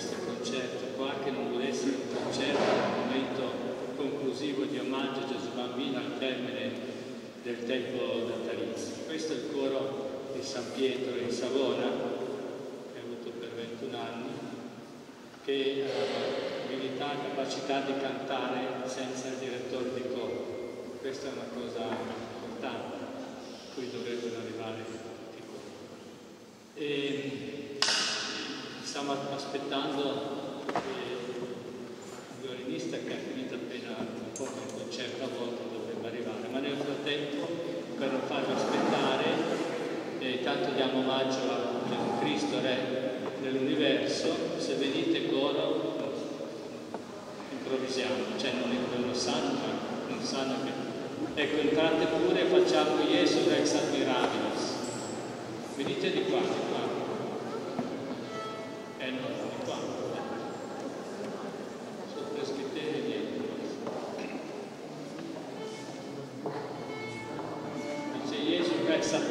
questo concerto qua, che non vuole essere un concerto, un momento conclusivo di omaggio a Gesù Bambino al termine del tempo natalizio. Questo è il coro di San Pietro in Savona, che ha avuto per 21 anni, che ha abilità, capacità di cantare senza il direttore di coro. Questa è una cosa importante, a cui dovrebbero arrivare tutti quanti. E stiamo aspettando il violinista che ha finito appena un po' il concerto a volte dovrebbe arrivare, ma nel frattempo per non farlo aspettare, eh, tanto diamo omaggio a Cristo, Re dell'universo, se venite coro improvvisiamo, cioè non, non lo sanno, ma non sanno che... Ecco, entrate pure facciamo Gesù Rex Admirabilis. Venite di qua, di qua. Dice Gesù Rex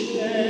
Krishna.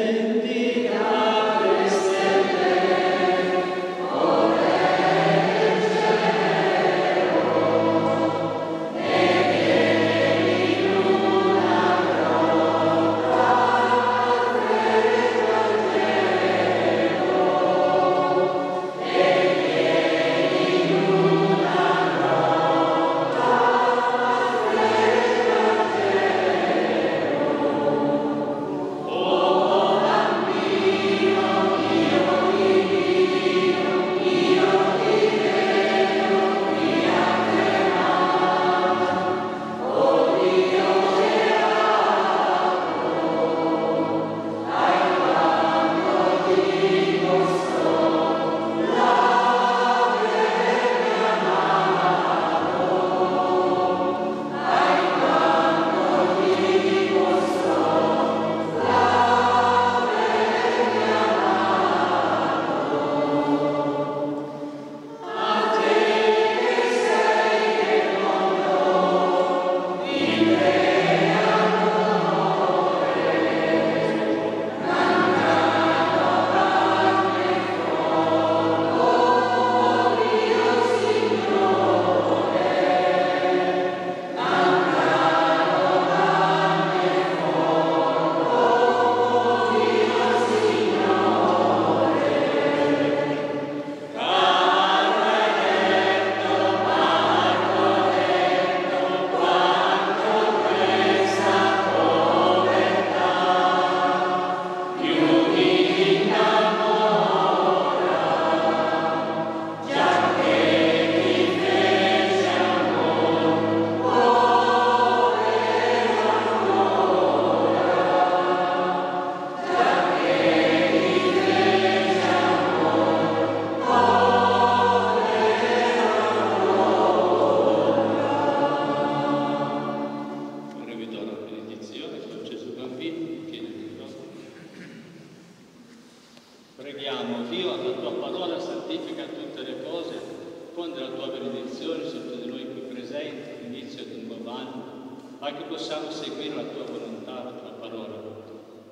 Preghiamo, Dio, la tua parola santifica tutte le cose, fonde la tua benedizione su tutti noi qui presenti, inizio di un nuovo anno, ma che possiamo seguire la tua volontà, la tua parola,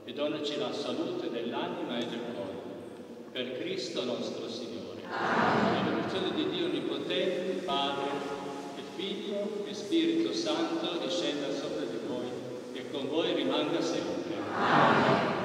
e donaci la salute dell'anima e del cuore. Per Cristo nostro Signore. La benedizione di Dio Onnipotente, Padre, e Figlio e Spirito Santo discenda sopra di voi e con voi rimanga sempre. Invito